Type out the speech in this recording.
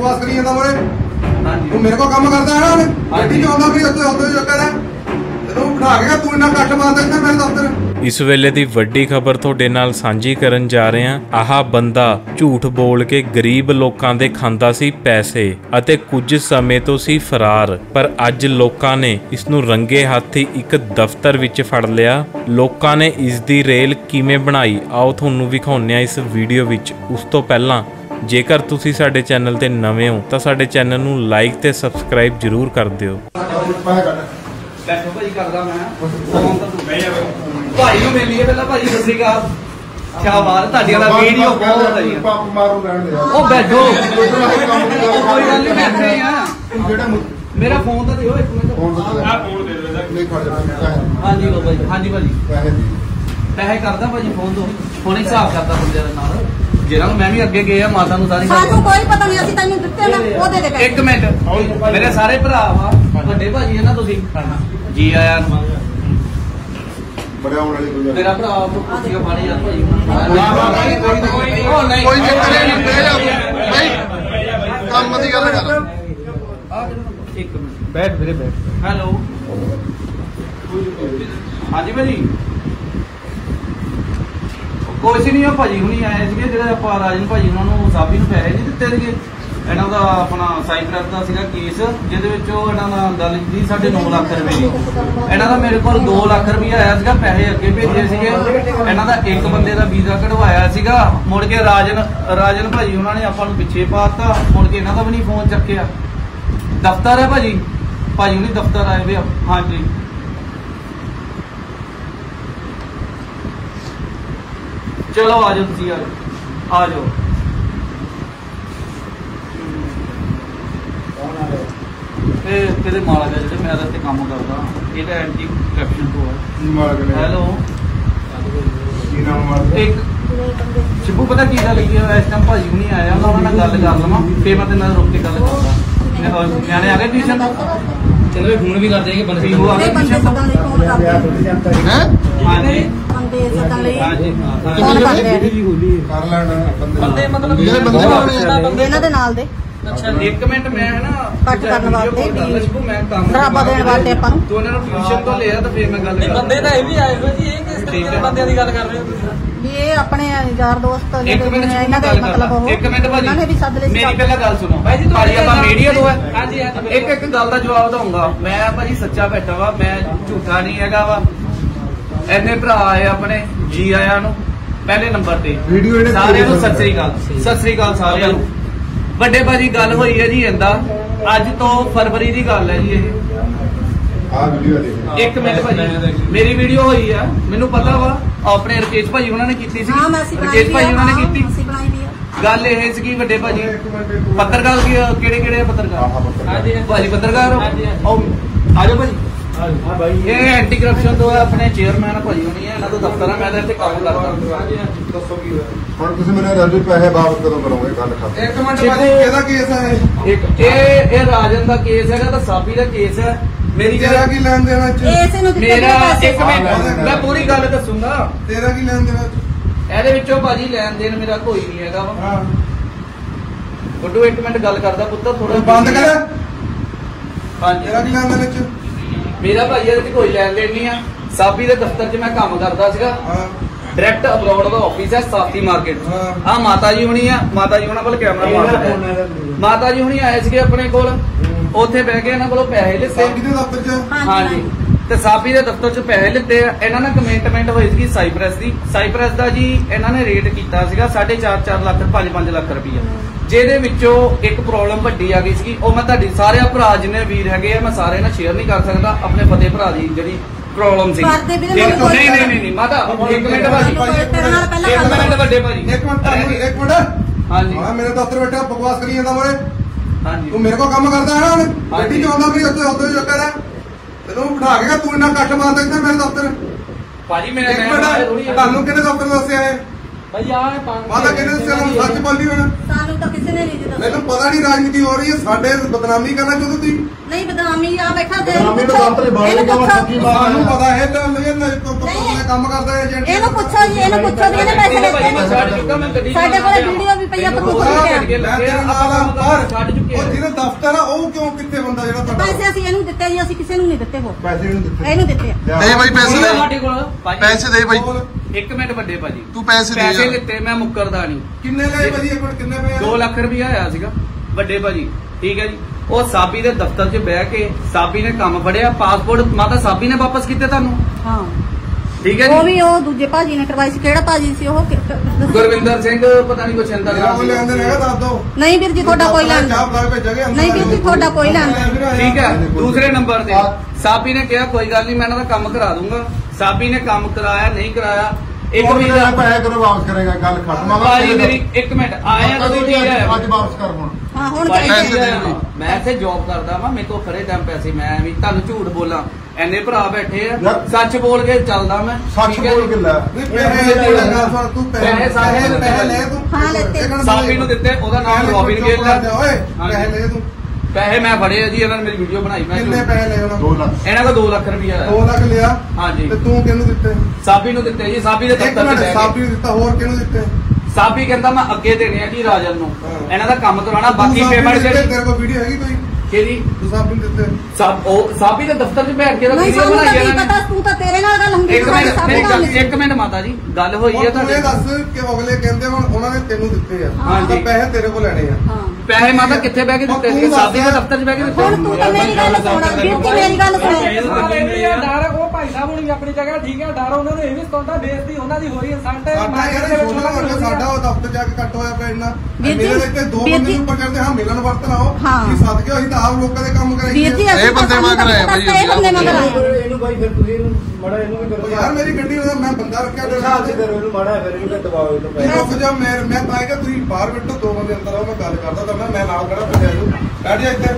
ਬਕਵਾਸ ਕਰੀ ਜਾਂਦਾ ਮੋਰੇ। ਹਾਂਜੀ। ਤੂੰ ਮੇਰੇ ਕੋਲ ਕੰਮ ਕਰਦਾ ਹੈ ਨਾ ਹਾਂਜੀ। ਗੱਡੀ ਚ ਆਉਂਦਾ ਵੀ ਉੱਥੇ ਉੱਥੇ ਚੱਕਰ ਹੈ। ਤੈਨੂੰ ਬਿਠਾ ਕੇ ਤੂੰ ਇੰਨਾ ਕੱਟ ਮਾਰਦਾ ਇੱਥੇ ਮੇਰੇ ਦਫ਼ਤਰ। ਇਸ ਵੇਲੇ ਦੀ ਵੱਡੀ ਖਬਰ ਤੁਹਾਡੇ ਨਾਲ ਸਾਂਝੀ ਕਰਨ ਜਾ ਰਹੇ ਹਾਂ। ਆਹ ਬੰਦਾ ਝੂਠ ਬੋਲ ਕੇ ਗਰੀਬ ਲੋਕਾਂ ਦੇ ਖਾਂਦਾ ਸੀ ਪੈਸੇ ਅਤੇ ਕੁਝ ਸਮੇਂ ਤੋਂ ਸੀ ਫਰਾਰ। ਪਰ ਅੱਜ ਲੋਕਾਂ ਨੇ ਇਸ ਨੂੰ ਰੰਗੇ ਹੱਥੀ ਇੱਕ ਦਫ਼ਤਰ ਵਿੱਚ ਫੜ ਲਿਆ। ਲੋਕਾਂ ਨੇ ਇਸ ਦੀ ਰੇਲ ਕਿਵੇਂ ਬਣਾਈ? ਆਓ ਤੁਹਾਨੂੰ ਵਿਖਾਉਂਦੇ ਹਾਂ ਇਸ ਵੀਡੀਓ ਵਿੱਚ। ਉਸ ਤੋਂ ਪਹਿਲਾਂ ਜੇਕਰ ਤੁਸੀਂ ਸਾਡੇ ਚੈਨਲ ਤੇ ਨਵੇਂ ਹੋ ਤਾਂ ਸਾਡੇ ਚੈਨਲ ਨੂੰ ਲਾਈਕ ਤੇ ਸਬਸਕ੍ਰਾਈਬ ਜ਼ਰੂਰ ਕਰ ਦਿਓ। ਬੈਠੋ ਭਾਈ ਕਰਦਾ ਮੈਂ ਫੋਨ ਤਾਂ ਤੂੰ ਬਹਿ ਜਾ ਭਾਈ ਨੂੰ ਮਿਲ ਲਈਏ ਪਹਿਲਾਂ ਭਾਈ ਸਤਿ ਸ਼੍ਰੀ ਅਕਾਲ। ਸ਼ਾਬਾਸ਼ ਤੁਹਾਡੀਆਂ ਦਾ ਵੀਡੀਓ ਬਹੁਤ ਵਧੀਆ। ਪਾਪ ਮਾਰੂ ਰਹਿਣ ਦੇ ਉਹ ਬੈਠੋ। ਕੋਈ ਗੱਲ ਨਹੀਂ ਬੈਠੇ ਆ। ਜਿਹੜਾ ਮੇਰਾ ਫੋਨ ਤਾਂ ਦਿਓ ਇੱਕ ਮਿੰਟ। ਫੋਨ ਆ ਫੋਨ ਦੇ ਦੇ ਨਹੀਂ ਖੜ ਜਾ ਹਾਂਜੀ ਲੋ ਭਾਈ ਹਾਂਜੀ ਭਾਜੀ। ਪੈਸੇ ਦੀ। ਪੈਸੇ ਕਰਦਾ ਭਾਜੀ ਫੋਨ ਤੋਂ। ਹੁਣ ਹਿਸਾਬ ਕਰਦਾ ਬੰਦੇ ਦੇ ਨਾਲ। ਜਿਹਨਾਂ ਨੂੰ ਮੈਂ ਵੀ ਅੱਗੇ ਗਿਆ ਮਾਤਾ ਨੂੰ ਸਾਰੀ ਗੱਲ ਸਾਨੂੰ ਕੋਈ ਪਤਾ ਨਹੀਂ ਅਸੀਂ ਤੈਨੂੰ ਦਿੱਤੇ ਨਾ ਉਹਦੇ ਦੇ ਇੱਕ ਮਿੰਟ। ਮੇਰੇ ਸਾਰੇ ਭਰਾ ਵਾ ਵੱਡੇ ਭਾਜੀ ਹੈ ਨਾ ਤੁਸੀਂ। ਜੀ ਆਇਆਂ ਨੂੰ। ਬੜਿਆ ਹੋਣ ਵਾਲੀ ਕੋਈ ਮੇਰਾ ਭਰਾ ਕੁਰਸੀਆਂ ਫਾੜੀ ਯਾਰ ਭਾਜੀ ਉਹ ਨਹੀਂ। ਕੋਈ ਚੱਕਰ ਨਹੀਂ ਬਹਿ ਜਾ। ਭਾਈ ਕੰਮ ਦੀ ਗੱਲ ਕਰ। ਇੱਕ ਮਿੰਟ। ਬੈਠ ਵੀਰੇ ਬੈਠ। ਹੈਲੋ। ਹਾਂਜੀ ਭਾਜੀ। ਕੁਛ ਨਹੀਂ ਆ ਭਾਜੀ ਹੁਣੀ ਆਏ ਸੀਗੇ, ਜਿਹੜੇ ਆਪਾਂ ਰਾਜਨ ਭਾਜੀ ਉਹਨਾਂ ਨੂੰ ਸਾਬੀ ਨੂੰ ਪੈਸੇ ਨਹੀਂ ਦਿੱਤੇ ਸੀਗੇ। ਇਹਨਾਂ ਦਾ ਆਪਣਾ ਸਾਈਪ੍ਰੈਸ ਦਾ ਸੀਗਾ ਕੇਸ, ਜਿਹਦੇ ਵਿੱਚ ਉਹ ਇਹਨਾਂ ਦਾ ਗੱਲ ਸੀ 9.5 ਲੱਖ ਰੁਪਏ ਦੀ ਇਹਨਾਂ ਦਾ ਮੇਰੇ ਕੋਲ 2 ਲੱਖ ਰੁਪਏ ਆਇਆ ਸੀਗਾ, ਪੈਸੇ ਅੱਗੇ ਭੇਜੇ ਸੀਗੇ। ਇਹਨਾਂ ਦਾ ਇੱਕ ਬੰਦੇ ਦਾ ਵੀਜ਼ਾ ਕਢਵਾਇਆ ਸੀਗਾ। ਮੁੜ ਕੇ ਰਾਜਨ ਰਾਜਨ ਭਾਜੀ ਉਹਨਾਂ ਨੇ ਆਪਾਂ ਨੂੰ ਪਿੱਛੇ ਪਾਤਾ, ਮੁੜ ਕੇ ਇਹਨਾਂ ਦਾ ਵੀ ਨਹੀਂ ਫੋਨ ਚੱਕਿਆ। ਦਫ਼ਤਰ ਹੈ ਭਾਜੀ? ਭਾਜੀ ਹੁਣੀ ਦਫ਼ਤਰ ਆਏ ਵੇ ਹਾਂਜੀ। ਚਲੋ ਆ ਜਾਓ ਤੁਸੀਂ ਆ ਜਾਓ। ਆ ਜਾਓ। ਇਹ ਕਿਹਦੇ ਮਾਲਕ ਹੈ ਜਿਹੜੇ ਮੈਂ ਇਹਦੇ ਤੇ ਕੰਮ ਕਰਦਾ। ਇਹਦਾ ਐਂਟੀ ਕਰਪਸ਼ਨ ਤੋਂ ਹੈ ਹੈਲੋ ਕੀ ਨਾਮ ਮਾਰ ਇੱਕ ਸ਼ਿਬੂ ਪਤਾ ਕੀ ਗੱਲ ਕੀ ਹੈ ਇਸ ਟਾਈਮ ਭਾਜੀ ਹੁਣੀ ਆਇਆ ਉਹਨਾਂ ਨਾਲ ਗੱਲ ਕਰ ਲਵਾਂ ਫੇਰ ਮੈਂ ਤੇ ਨਾਲ ਰੁਕ ਕੇ ਗੱਲ ਕਰਦਾ। ਨਿਆਣੇ ਆ ਗਏ ਟਿਊਸ਼ਨ ਤੋਂ? ਚਲੋ ਫੋਨ ਵੀ ਕਰ ਦੇਗੇ ਬੰਦੇ ਆ ਗਏ ਟਿਊਸ਼ਨ ਤੋਂ? ਹੈ? ਹਾਂਜੀ। ਬੰਦੇ ਲਈ ਫੋਨ ਕਰ ਲੈਣ ਮਤਲਬ ਜਿਹੜੇ ਬੰਦੇ ਲਾਉਣੇ ਇਹਨਾਂ ਦੇ ਨਾਲ ਦੇ। ਇੱਕ ਮਿੰਟ ਮੈਂ ਨਾ ਕੱਟ ਕਰਨ ਵਾਸਤੇ ਵੀ ਸ਼ਿਬੂ ਮੈਂ ਕੰਮ ਡਰਾਵਾ ਦੇਣ ਵਾਸਤੇ ਆਪਾਂ ਨੂੰ। ਤੂੰ ਉਹਨਾਂ ਨੂੰ ਟਿਊਸ਼ਨ ਤੋਂ ਲਿਆ ਤਾਂ ਫੇਰ ਮੈਂ ਗੱਲ ਕਰਦਾ। ਬੰਦੇ ਤਾਂ ਇਹ ਵੀ ਆਏ ਹੋਏ ਜੀ ਇਹ ਕਿਸ ਤਰੀਕੇ ਦੇ ਬੰਦਿਆਂ ਦੀ ਗੱਲ ਕਰ ਰਹੇ ਹੋ ਤੁਸੀਂ? ਵੀ ਇਹ ਆਪਣੇ ਯਾਰ ਦੋਸਤ ਇੱਕ ਜਿਹੜੇ ਮਿੰਟ ਨੇ ਸ਼ਿਬੂ ਇਹਨਾਂ ਦੇ ਗੱਲ ਮਤਲਬ ਉਹ ਇੱਕ ਮਿੰਟ ਭਾਜੀ। ਉਹਨਾਂ ਨੇ ਵੀ ਸੱਦ ਲਏ ਸੀ ਮੇਰੀ ਪਹਿਲਾਂ ਗੱਲ ਸੁਣੋ। ਭਾਈ ਜੀ ਤੁਹਾਡੇ ਭਾਜੀ ਆਪਾਂ ਨਾਲ- ਮੀਡੀਆ ਤੋਂ ਹੈ। ਹਾਂਜੀ, ਹਾਂਜੀ, ਇੱਕ ਇੱਕ ਗੱਲ ਦਾ ਜਵਾਬ ਦਊਂਗਾ ਮੈਂ ਭਾਜੀ ਸੱਚਾ ਬੈਠਾ ਵਾ ਮੈਂ ਝੂਠਾ ਨਹੀਂ ਹੈਗਾ ਵਾ। ਐਨੇ ਭਰਾ ਆਏ ਆਪਣੇ ਜੀ ਆਇਆਂ ਨੂੰ ਪਹਿਲੇ ਨੰਬਰ ਤੇ। ਵੀਡੀਓ ਇਹਨੇ ਸਾਰਿਆਂ ਨੂੰ ਸਤਿ ਸ੍ਰੀ ਅਕਾਲ। ਸਤਿ ਸ੍ਰੀ ਅਕਾਲ ਸਾਰਿਆਂ ਨੂੰ। ਵੱਡੇ ਭਾਜੀ ਗੱਲ ਹੋਈ ਹੈ ਜੀ ਇੰਦਾ ਅੱਜ ਤੋਂ ਫਰਵਰੀ ਦੀ ਗੱਲ ਹੈ ਜੀ ਇਹ। ਆ ਵੀਡੀਓ ਦੇ ਇੱਕ ਮਿੰਟ ਭਾਜੀ ਮੇਰੀ ਵੀਡੀਓ ਹੋਈ ਆ ਮੈਨੂੰ ਪਤਾ ਵਾ ਆਪਣੇ ਰਕੇਸ਼ ਭਾਜੀ ਉਹਨਾਂ ਨੇ ਕੀਤੀ ਸੀ। ਰਕੇਸ਼ ਭਾਜੀ ਉਹਨਾਂ ਨੇ ਕੀਤੀ। ਗੱਲ ਇਹ ਸੀ ਕਿ ਵੱਡੇ ਭਾਜੀ। ਪੱਤਰਕਾਰ ਕਿਹੜੇ ਕਿਹੜੇ ਪੱਤਰਕਾਰ? ਹਾਂਜੀ। ਭਾਜੀ ਪੱਤਰਕਾਰ ਹੋ? ਹਾਂਜੀ, ਹਾਂਜੀ। ਆਓ ਆ ਜਾਓ ਭਾਜੀ। ਇਹ ਐਂਟੀ ਕਰਪਸ਼ਨ ਤੋਂ ਆਪਣੇ ਚੇਅਰਮੈਨ ਭਾਜੀ ਹੋਣੀ ਹੈ ਇਹਨਾਂ ਦਾ ਦਫ਼ਤਰ ਹੈ ਮੈਂ ਤਾਂ ਇੱਥੇ ਕੰਮ ਕਰਦਾ। ਹੁਣ ਤੁਸੀਂ ਮੈਨੂੰ ਰਜੂ ਪੈਸੇ ਵਾਪਸ ਕਦੋਂ ਕਰੋਗੇ? ਗੱਲ ਖਤਮ। ਇੱਕ ਮਿੰਟ ਭਾਜੀ ਇਹਦਾ ਕੇਸ ਹੈ ਇੱਕ ਇਹ ਇਹ ਰਾਜਨ ਦਾ ਕੇਸ ਹੈਗਾ ਤਾਂ ਸਾਬੀ ਦਾ ਕੇਸ ਹੈ। ਮੇਰੀ ਤੇਰਾ ਕੀ ਲੈਣ ਦੇਣਾ ਚ ਇਸੇ ਨੂੰ ਦਿੱਤੇ ਮੇਰਾ ਗਏ ਪੈਸੇ ਇੱਕ ਮਿੰਟ ਮੈਂ ਪੂਰੀ ਗੱਲ ਦੱਸੂਗਾ। ਤੇਰਾ ਕੀ ਲੈਣ ਦੇਣਾ ਇਹਦੇ ਵਿੱਚੋਂ ਭਾਜੀ ਲੈਣ ਦੇਣ ਮੇਰਾ ਕੋਈ ਨਹੀਂ ਹੈਗਾ ਵਾ। ਹਾਂ। ਗੁੱਡੂ ਇੱਕ ਮਿੰਟ ਗੱਲ ਕਰਦਾ ਪੁੱਤਰ ਥੋੜਾ ਬੰਦ ਕਰ। ਹਾਂਜੀ। ਤੇਰਾ ਕੀ ਲੈਣ ਦੇਣਾ ਚ ਮੇਰਾ ਭਾਈ ਇਹਦੇ ਵਿੱਚ ਕੋਈ ਲੈਣ ਦੇਣ ਨਹੀਂ ਆ। ਸਾਬੀ ਦੇ ਦਫ਼ਤਰ 'ਚ ਮੈਂ ਕੰਮ ਕਰਦਾ ਸੀਗਾ। ਹਾਂ। ਡਾਇਰੈਕਟ ਅਬਰੋਡ ਦਾ ਆਫਿਸ ਹੈ ਸਾਫੀ ਮਾਰਕੀਟ ਹਾਂ। ਆ ਮਾਤਾ ਜੀ ਹੁਣੀ ਆ ਮਾਤਾ ਜੀ ਉਹਨਾਂ ਕੋਲ ਕੈਮਰਾ ਮਾਰਦਾ ਮਾਤਾ ਜੀ ਹੁਣੀ ਆਏ ਸੀਗੇ ਆਪਣੇ ਕੋਲ। ਉੱਥੇ ਬਹਿ ਕੇ ਇਹਨਾਂ ਕੋਲੋਂ ਪੈਸੇ ਲਿੱਤੇ। ਸਾਬੀ ਦੇ ਦਫ਼ਤਰ ਚ? ਹਾਂਜੀ। ਤੇ ਸਾਬੀ ਦੇ ਦਫ਼ਤਰ 'ਚ ਪੈਸੇ ਲਿੱਤੇ ਆ। ਇਹਨਾਂ ਨਾਲ ਕਮਿਟਮੈਂਟ ਹੋਈ ਸੀ ਸਾਈਪ੍ਰੈਸ ਦੀ। ਸਾਈਪ੍ਰੈਸ ਦਾ ਜੀ ਇਹਨਾਂ ਨੇ ਰੇਟ ਕੀਤਾ ਸੀਗਾ 4.5 4 ਲੱਖ 5-5 ਲੱਖ ਰੁਪਈਆ। ਜਿਹਦੇ ਵਿੱਚੋਂ ਇੱਕ ਪ੍ਰੋਬਲਮ ਵੱਡੀ ਆ ਗਈ ਸੀ ਉਹ ਮੈਂ ਤੁਹਾਡੀ ਸਾਰੇ ਭਰਾ ਜਿੰਨੇ ਵੀਰ ਹੈਗੇ ਆ ਮੈਂ ਸਾਰੇ ਨਾਲ ਸ਼ੇਅਰ ਨਹੀਂ ਕਰ ਸਕਦਾ। ਆਪਣੇ ਫਤਿਹ ਭਰਾ ਦੀ ਜਿਹੜੀ ਪ੍ਰੋਬਲਮ ਸੀ ਨਹੀਂ ਨਹੀਂ ਨਹੀਂ ਨਹੀਂ ਮਾਤਾ ਇੱਕ ਮਿੰਟ ਭਾਜੀ। ਇੱਕ ਮਿੰਟ ਵੱਡੇ ਭਾਜੀ। ਇੱਕ ਮਿੰਟ ਤੁਹਾਨੂੰ ਇੱਕ ਮਿੰਟ। ਹਾਂਜੀ। ਹਾਂ ਮੇਰੇ ਦਫ਼ਤਰ ਬੈਠਾ ਬਕਵਾਸ ਕਰੀ ਜਾਂਦਾ ਮੋਰੇ ਹਾਂਜੀ। ਤੂੰ ਮੇਰੇ ਕੋਲ ਕੰਮ ਕਰਦਾ ਹੈ ਨਾ ਗੱਡੀ ਚ ਆਉਂਦਾ ਵੀ ਉੱਥੇ ਉੱਥੇ ਚੱਕਰ ਹੈ। ਤੈਨੂੰ ਬਿਠਾ ਕੇ ਤੂੰ ਇੰਨਾ ਕੱਟ ਮਾਰਦਾ ਇੱਥੇ ਮੇਰੇ ਦਫ਼ਤਰ। ਭਾਜੀ ਮੇਰੇ ਇੱਕ ਮਿੰਟ ਤੁਹਾਨੂੰ ਕਿਹਨੇ ਦਫ਼ਤਰ ਦੱਸਿਆ ਹੈ ਭਾਈ ਆ ਪੰਜ ਮਾਤਾ ਕਿਹਨੇ ਦੱਸਿਆ? ਸੱਚ ਬੋਲੀ ਹੁਣ। ਸਾਨੂੰ ਤਾਂ ਕਿਸੇ ਨੇ ਨਹੀਂ ਦੱਸਿਆ ਮੈਨੂੰ ਪਤਾ ਨਹੀਂ ਰਾਜਨੀਤੀ ਹੋ ਰਹੀ ਹੈ। ਸਾਡੇ ਬਦਨਾਮੀ ਕਰਨਾ ਚਾਹੁੰਦੇ ਤੁਸੀਂ? ਨਹੀਂ ਬਦਨਾਮੀ ਆ ਵੇਖਾ ਦੇ ਬਦਨਾਮੀ ਤਾਂ ਦਫ਼ਤਰ ਬਾਹਰ ਇਹਨੂੰ ਪੁੱਛੋ। ਸੱਚੀ ਬਾਤ ਸਾਨੂੰ ਪਤਾ ਹੈ ਤਾਂ ਇਹ ਨਾ ਤੋਂ ਤੋਂ ਕੰਮ ਕਰਦਾ ਹੈ ਏਜੰਟ। ਇਹਨੂੰ ਪੁੱਛੋ ਜੀ ਇਹਨੂੰ ਪੁੱਛੋ ਵੀ ਇਹਨੇ ਪੈਸੇ ਦਿੱਤੇ। ਗੱਡੀ ਸਾਡੇ ਕੋਲ ਵੀਡੀਓ ਵੀ ਪਈ ਆ ਪ੍ਰੂਫ ਵੀ ਪਿਆ ਮੈਂ ਤੇਰੇ ਨਾਲ ਆ ਬਾਹਰ ਛੱਡ ਚੁੱਕੇ ਉਹ ਜਿਹਦੇ ਦਫ਼ਤਰ ਆ ਉਹ ਕਿਉਂ ਕਿੱਥੇ ਬੰਦਾ ਜਿਹੜਾ ਤੁਹਾਡਾ? ਪੈਸੇ ਅਸੀਂ ਇਹਨੂੰ ਦਿੱਤੇ ਜੀ ਅਸੀਂ ਕਿਸੇ ਨੂੰ ਨਹੀਂ ਦਿੱਤੇ ਹੋ ਪੈਸੇ ਨਹੀਂ ਦਿੱਤੇ। ਇਹਨੂੰ ਦਿੱਤੇ ਆ। ਨਹੀਂ ਬਾਈ ਪੈਸੇ ਦੇ। ਪੈਸੇ ਦੇ ਬਾਈ। ਇੱਕ ਮਿੰਟ ਵੱਡੇ ਭਾਜੀ। ਤੂੰ ਪੈਸੇ ਦੇ ਪੈਸੇ ਯਾਰ। ਦਿੱਤੇ ਮੈਂ ਮੁੱਕਰਦਾ ਨਹੀਂ। ਕਿੰਨੇ ਲਏ ਭਾਜੀ ਇੱਕ ਮਿੰਟ ਕਿੰਨੇ ਪਏ ਆ? 2 ਲੱਖ ਰੁਪਇਆ ਆਇਆ ਸੀਗਾ ਵੱਡੇ ਭਾਜੀ। ਠੀਕ ਹੈ ਜੀ। ਉਹ ਸਾਬੀ ਦੇ ਦਫ਼ਤਰ 'ਚ ਬਹਿ ਕੇ ਸਾਬੀ ਨੇ ਕੰਮ ਫੜਿਆ ਪਾਸਪੋਰਟ ਮਾਤਾ ਸਾਬੀ ਨੇ ਵਾਪਸ ਕੀਤੇ ਤੁਹਾਨੂੰ? ਹਾਂ। ਠੀਕ ਹੈ ਉਹ ਜੀ ਵੀ ਉਹ ਦੂਜੇ ਭਾਜੀ ਨੇ ਕਰਵਾਈ ਸੀ। ਕਿਹੜਾ ਭਾਜੀ ਸੀ ਉਹ? ਦੱਸੋ। ਗੁਰਵਿੰਦਰ ਸਿੰਘ ਪਤਾ ਨਹੀਂ ਕੁਛ ਇੰਦਾ ਜਿਹੜਾ ਉਹ ਲੈਂਦੇ ਨੇ ਦੱਸ ਦੋ। ਨਹੀਂ ਵੀਰ ਜੀ ਤੁਹਾਡਾ ਕੋਈ ਲੈਣ ਚਾਹ ਬਣਾ ਕੇ ਭੇਜਾਂਗੇ ਅੰਦਰ ਨਹੀਂ ਵੀਰ ਜੀ, ਤੁਹਾਡਾ ਕੋਈ ਲੈਣ। ਠੀਕ ਹੈ ਦੂਸਰੇ ਨੰਬਰ ਤੇ। ਸਾਬੀ ਨੇ ਕਿਹਾ ਕੋਈ ਗੱਲ ਨਹੀਂ ਮੈਂ ਇਹਨਾਂ ਦਾ ਕੰਮ ਕਰਾ ਦੂੰਗਾ। ਸਾਬੀ ਨੇ ਕੰਮ ਕਰਾਇਆ ਨਹੀਂ ਕਰਾਇਆ ਇੱਕ ਵੀ ਮਹੀਨਾ ਪੈਸੇ ਕਰੋ ਵਾਪਸ ਕਰੇਗਾ? ਗੱਲ ਖਤਮ ਆ ਭਾਜੀ ਮੇਰੀ ਇੱਕ ਮਿੰਟ ਆਇਆ ਕਦੋਂ ਦੀ ਹੈ ਅੱਜ ਵਾਪਸ ਕਰ ਹੁਣ। ਹਾਂ ਹੁਣ ਭਾਈ ਚਾਹੀਦੇ ਦੇ। ਮੈਂ ਇੱਥੇ ਜੌਬ ਕਰਦਾ ਵਾਂ ਮੇਰੇ ਕੋਲ ਖੜੇ ਟਾਈਮ ਪੈਸੇ ਮੈਂ ਵੀ ਤੁਹਾਨੂੰ ਝੂਠ ਬੋਲਾਂ। ਐਨੇ ਭਰਾ ਬੈਠੇ ਆ। ਸੱਚ ਬੋਲ ਕੇ ਚੱਲਦਾ ਮੈਂ ਸੱਚ ਹੈ ਬੋਲ? ਕੇ ਲੈ। ਤੂੰ ਪੈਸੇ ਸਾਰੇ ਪੈਸੇ ਲੈ ਤੂੰ। ਹਾਂ, ਲੈਤੇ। ਸਾਬੀ ਨੂੰ ਦਿੱਤੇ ਉਹਦਾ ਨਾਮ ਰੋਬਿਨ ਗਿੱਲ ਜਾ ਓਏ। ਪੈਸੇ ਲੈ ਤੂੰ। ਪੈਸੇ ਮੈਂ ਫੜੇ ਆ ਜੀ ਇਹਨਾਂ ਨੇ ਮੇਰੀ ਵੀਡੀਓ ਬਣਾਈ ਮੈਂ ਕਿੰਨੇ ਪੈਸੇ ਲਏ ਉਹਨਾਂ 2 ਲੱਖ। ਇਹਨਾਂ ਦਾ 2 ਲੱਖ ਰੁਪਇਆ 2 ਲੱਖ ਲਿਆ? ਹਾਂਜੀ। ਤੇ ਤੂੰ ਕਿਹਨੂੰ ਦਿੱਤੇ? ਸਾਬੀ ਨੂੰ ਦਿੱਤੇ ਜੀ ਸਾਬੀ ਦੇ ਦਫ਼ਤਰ ਬਹਿ ਸਾਬੀ ਨੂੰ ਦਿੱਤਾ ਹੋਰ ਕਿਹਨੂੰ ਦਿੱਤੇ? ਸਾਬੀ ਕਹਿੰਦਾ ਮੈਂ ਅੱਗੇ ਦੇਣੇ ਆ ਜੀ ਰਾਜਨ ਨੂੰ। ਇਹਨਾਂ ਦਾ ਕੰਮ ਕਰਾਉਣਾ ਬਾਕੀ ਤੂੰ ਪੇਮੈਂਟ ਜਿਹੜੀ ਤੇਰੇ ਕੋਲ ਵੀਡੀਓ ਹੈਗੀ ਕੋਈ? ਕਿਹਦੀ ਤੂੰ ਸਾਬੀ ਨੂੰ ਦਿੱਤੇ ਸਾਬ ਉਹ ਸਾਬੀ ਦੇ ਦਫ਼ਤਰ 'ਚ ਬੈਠ ਕੇ ਤਾਂ ਨਹੀਂ ਵੀਡੀਓ ਸਾਨੂੰ ਤਾਂ ਬਣਾਈ ਨਹੀਂ ਪਤਾ? ਤੂੰ ਤਾਂ ਤੇਰੇ ਨਾਲ ਗੱਲ ਹੁੰਦੀ ਇੱਕ ਸੀ, ਮਿੰਟ ਨਾਲ ਗੱਲ- ਨਹੀਂ। ਇੱਕ ਮਿੰਟ ਮਾਤਾ ਜੀ ਗੱਲ ਹੋਈ ਹੈ ਹੁਣ ਤੂੰ ਇਹ ਤੁਹਾਡੇ। ਦੱਸ ਕਿ ਅਗਲੇ ਕਹਿੰਦੇ ਹੁਣ ਉਹਨਾਂ ਨੇ ਤੈਨੂੰ ਦਿੱਤੇ ਆ। ਹਾਂ। ਤਾਂ ਪੈਸੇ ਤੇਰੇ ਕੋਲ ਲੈਣੇ ਆ। ਹਾਂ। ਪੈਸੇ ਮਾਤਾ ਕਿੱਥੇ ਬਹਿ ਕੇ ਦਿੱਤੇ? ਸੀ ਤੂੰ ਸਾਬੀ ਦੇ। ਦਫ਼ਤਰ 'ਚ ਬਹਿ ਕੇ ਦਿੱਤੇ? ਹੁਣ ਤੂੰ ਤਾਂ ਮੇਰੀ ਗੱਲ ਸੁਣ ਵੀਰ ਜੀ ਮੇਰੀ ਗੱਲ ਸੁਣ। ਉਹ ਆਪਣੀ ਜਗ੍ਹਾ ਠੀਕ ਹੈ ਡਰ ਉਹਨਾਂ ਨੂੰ ਇਹ ਵੀ ਸਤਾਉਂਦਾ ਬੇਇੱਜ਼ਤੀ ਉਹਨਾਂ ਦੀ ਹੋਈ ਇਨਸਲਟ ਸਾਡਾ ਯਾਰ ਸਾਡਾ ਉਹ ਦਫ਼ਤਰ ਜਾ ਕੇ ਕੱਟ ਹੋਇਆ ਪਿਆ ਇੰਨਾ। ਮੇਰੇ ਦੇ ਦੋ ਬੰਦੇ। ਨੂੰ ਉੱਪਰ ਚੜਦੇ ਹਾਂ ਮਿਲਣ ਵਰਤਨ ਆਓ ਹਾਂ। ਕੀ ਸੱਦ ਕੇ ਅਸੀਂ ਤਾਂ ਆਪ ਲੋਕਾਂ ਦੇ ਕੰਮ ਕਰਾਈਏ। ਇਹ ਬੰਦੇ ਮੰਗ ਰਹੇ ਭਾਈ, ਇਹ ਬੰਦੇ ਮੰਗ ਰਹੇ ਇਹਨੂੰ ਬਾਈ ਫਿਰ ਤੁਸੀਂ ਮੜਾ ਇਹਨੂੰ ਵੀ ਯਾਰ ਮੇਰੀ ਗੱਡੀ ਉਹਦਾ ਮੈਂ ਬੰਦਾ ਰੱਖਿਆ ਤੇ ਸਾਹ ਤੇ ਫਿਰ ਇਹਨੂੰ ਮੜਾ ਫਿਰ ਇਹਨੂੰ ਦਬਾਓ ਇਹਨੂੰ ਨਹੀਂ ਰੁਕ ਜਾ ਮੈਂ ਮੈਂ ਤਾਂ ਕਿਹਾ ਤੁਸੀਂ ਬਾਹਰ ਬੈਠੋ ਦੋ ਬੰਦੇ ਅੰਦਰ ਆਓ ਮੈਂ ਗੱਲ ਕਰਦਾ ਤਾਂ ਮੈਂ ਨਾਲ ਖੜਾ ਪੰਜਾ ਨੂੰ ਬੈਠ ਜਾ ਇੱਥੇ।